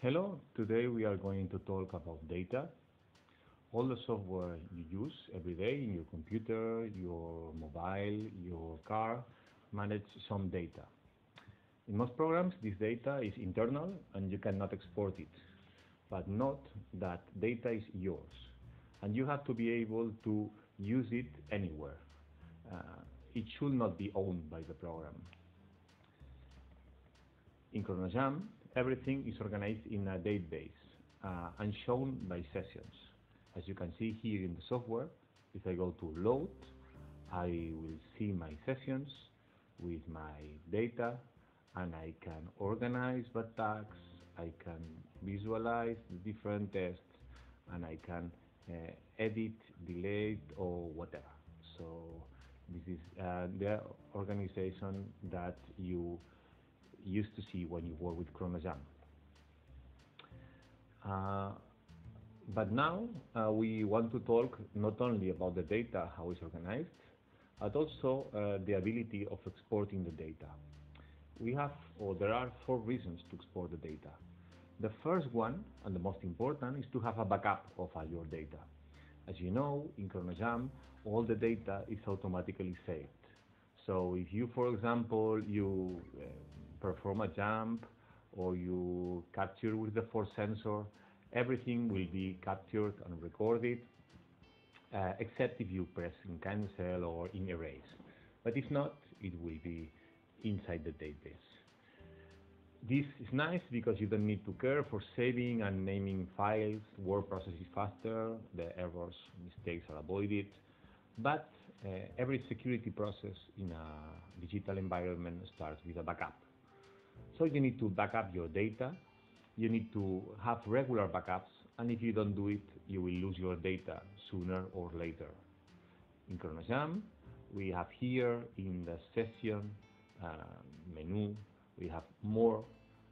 Hello, today we are going to talk about data. All the software you use every day in your computer, your mobile, your car, manage some data. In most programs, this data is internal and you cannot export it. But note that data is yours and you have to be able to use it anywhere. Uh, it should not be owned by the program. In Chronojump, everything is organized in a database uh, and shown by sessions. As you can see here in the software, if I go to load, I will see my sessions with my data and I can organize the tags, I can visualize the different tests and I can uh, edit, delete or whatever. So this is uh, the organization that you used to see when you work with Chronojump. Uh, but now uh, we want to talk not only about the data, how it's organized, but also uh, the ability of exporting the data. We have, or there are four reasons to export the data. The first one, and the most important, is to have a backup of all your data. As you know, in Chronojump, all the data is automatically saved. So if you, for example, you uh, perform a jump or you capture with the force sensor, everything will be captured and recorded, uh, except if you press in cancel or in erase. But if not, it will be inside the database. This is nice because you don't need to care for saving and naming files, word process is faster, the errors, mistakes are avoided, but uh, every security process in a digital environment starts with a backup. So you need to back up your data, you need to have regular backups, and if you don't do it, you will lose your data sooner or later. In Chronojump, we have here in the session uh, menu, we have more,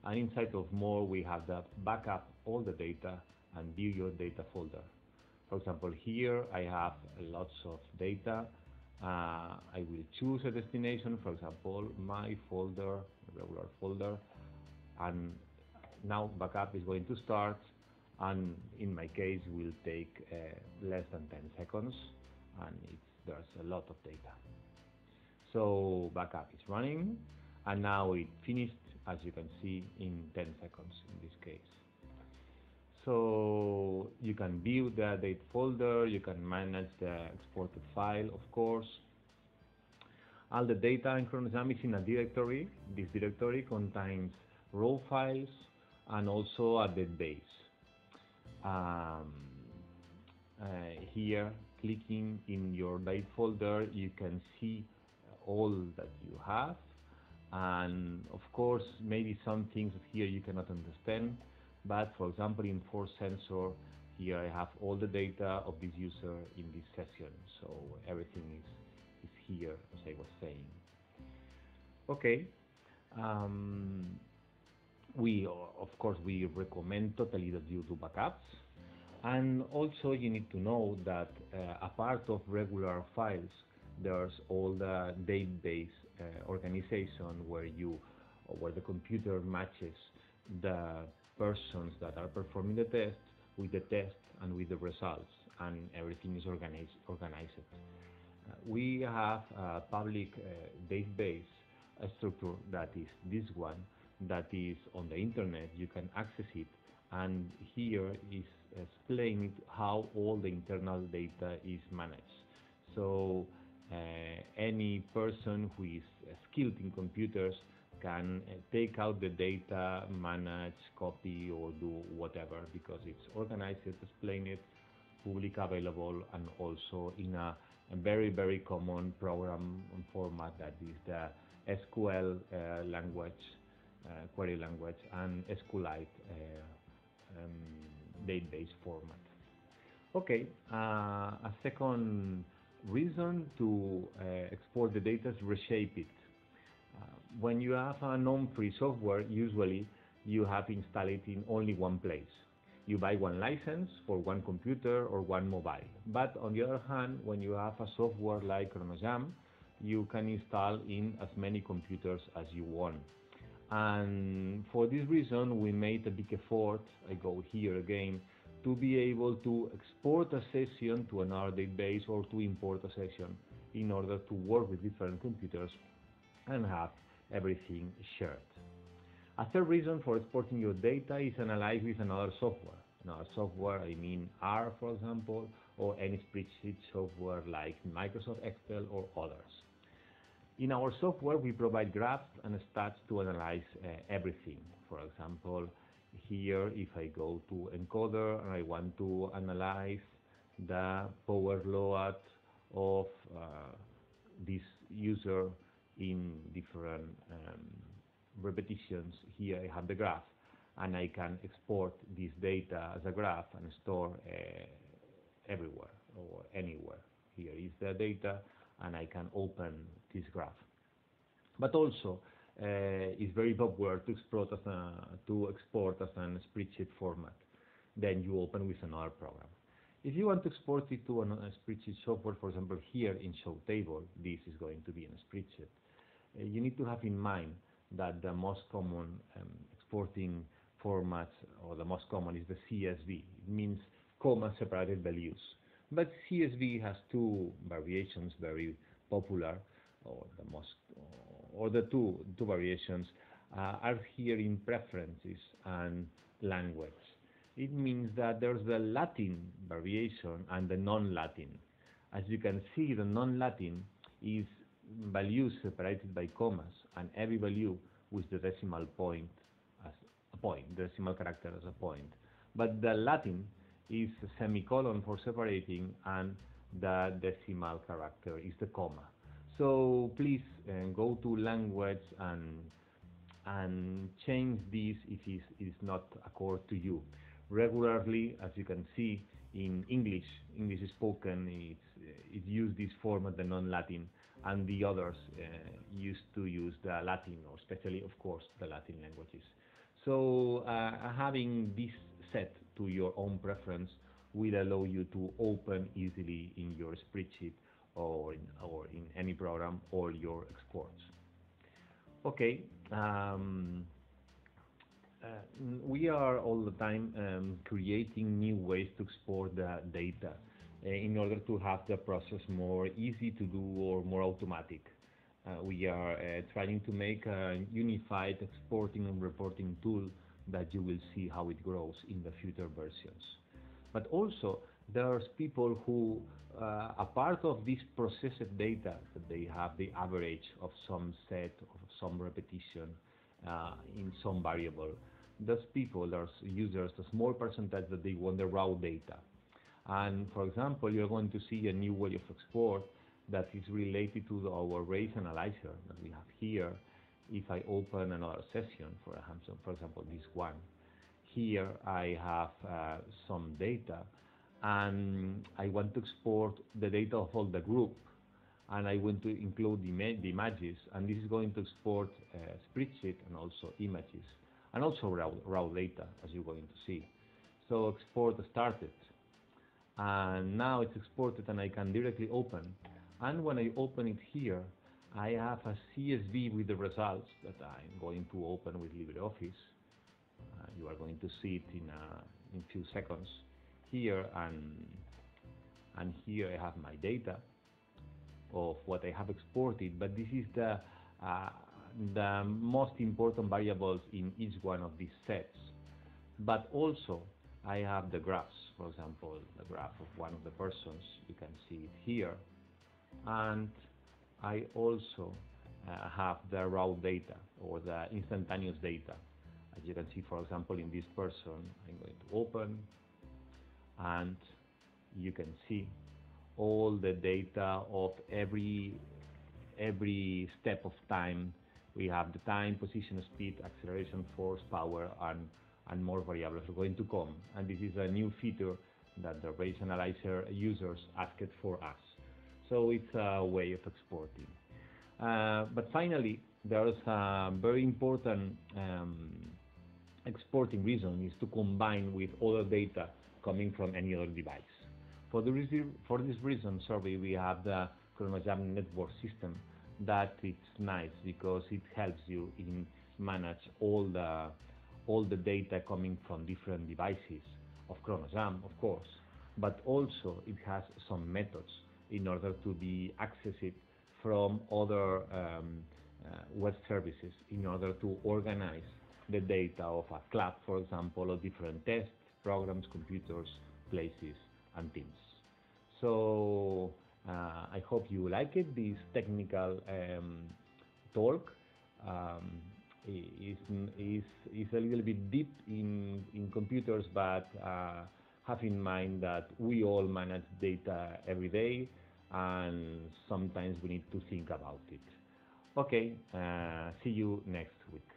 and inside of more, we have the backup all the data and view your data folder. For example, here I have lots of data. Uh, I will choose a destination, for example, my folder, regular folder, and now backup is going to start and in my case will take uh, less than 10 seconds and there's a lot of data. So backup is running and now it finished as you can see in 10 seconds in this case. So you can view the date folder, you can manage the exported file of course. All the data in Chronojump is in a directory. This directory contains raw files and also a database. Um, uh, here, clicking in your date folder, you can see all that you have. And of course, maybe some things here you cannot understand. But for example, in Force Sensor, here I have all the data of this user in this session. So everything is, is here, as I was saying. Okay. Um, we, of course, we recommend totally that you do backups. And also you need to know that uh, a part of regular files, there's all the database uh, organization where you, where the computer matches the persons that are performing the test with the test and with the results, and everything is organized. organized. Uh, we have a public uh, database structure that is this one, that is on the internet, you can access it and here is explained how all the internal data is managed. So uh, any person who is skilled in computers can uh, take out the data, manage, copy or do whatever because it's organized, explain it, public available and also in a, a, very very common program format that is the SQL uh, language uh, query language and SQLite uh, um, database format. Okay, uh, a second reason to export the data is reshape it. When you have a non-free software, usually you have installed it in only one place. You buy one license for one computer or one mobile. But on the other hand, when you have a software like Chronojump, you can install in as many computers as you want And for this reason, we made a big effort, I go here again, to be able to export a session to another database or to import a session in order to work with different computers and have everything shared. A third reason for exporting your data is analyze with another software. Another software, I mean R, for example, or any spreadsheet software like Microsoft Excel or others. In our software, we provide graphs and stats to analyze uh, everything. For example, here, if I go to Encoder and I want to analyze the power load of uh, this user in different um, repetitions, here I have the graph, and I can export this data as a graph and store uh, everywhere or anywhere. Here is the data, and I can open this graph. But also, uh, it's very popular to export as a, to export as a spreadsheet format. Then you open with another program. If you want to export it to a spreadsheet software, for example, here in show table, this is going to be in a spreadsheet. Uh, you need to have in mind that the most common um, exporting formats, or the most common, is the CSV. It means comma separated values. But CSV has two variations very popular, or the most, or the two two variations uh, are here in preferences and language. It means that there's the Latin variation and the non-Latin. As you can see, the non-Latin is values separated by commas, and every value with the decimal point as a point, the decimal character as a point. But the Latin is semicolon for separating, and the decimal character is the comma. So please uh, go to language and and change this if it is not accord to you. Regularly, as you can see in English, English is spoken, it's, it use this format, the non-Latin, and the others uh, used to use the Latin, or especially, of course, the Latin languages. So uh, having this set to your own preference will allow you to open easily in your spreadsheet or in, or in any program all your exports. Okay, um, uh, we are all the time um, creating new ways to export the data uh, in order to have the process more easy to do or more automatic. Uh, we are uh, trying to make a unified exporting and reporting tool that you will see how it grows in the future versions. But also, there's people who uh, a part of this processed data that they have the average of some set of some repetition uh, in some variable. Those people, those users, a small percentage that they want the raw data. And for example, you're going to see a new way of export that is related to our race analyzer that we have here. If I open another session, for example, for example, this one, here I have uh, some data and I want to export the data of all the group and I want to include the, the images and this is going to export a spreadsheet and also images and also raw, raw data as you're going to see. So export started and now it's exported and I can directly open and when I open it here I have a CSV with the results that I'm going to open with LibreOffice. Uh, you are going to see it in a in few seconds here and and here I have my data of what I have exported but this is the uh, the most important variables in each one of these sets. But also I have the graphs for example the graph of one of the persons. You can see it here. And I also uh, have the raw data or the instantaneous data. As you can see for example in this person I'm going to open and you can see all the data of every every step of time. We have the time, position, speed, acceleration, force, power, and and more variables are going to come. And this is a new feature that the Race Analyzer users asked for us. So it's a way of exporting. Uh, but finally, there's a very important um, exporting reason is to combine with other data coming from any other device. For, the for this reason, sorry, we have the Chronojump network system that it's nice because it helps you in manage all the all the data coming from different devices of Chronojump, of course, but also it has some methods in order to be accessed from other um, uh, web services in order to organize the data of a club, for example, or different tests, programs, computers, places, and teams. So uh, I hope you like it, this technical um, talk. Um, is, is, is a little bit deep in, in computers, but uh, have in mind that we all manage data every day and sometimes we need to think about it. Okay, uh, see you next week.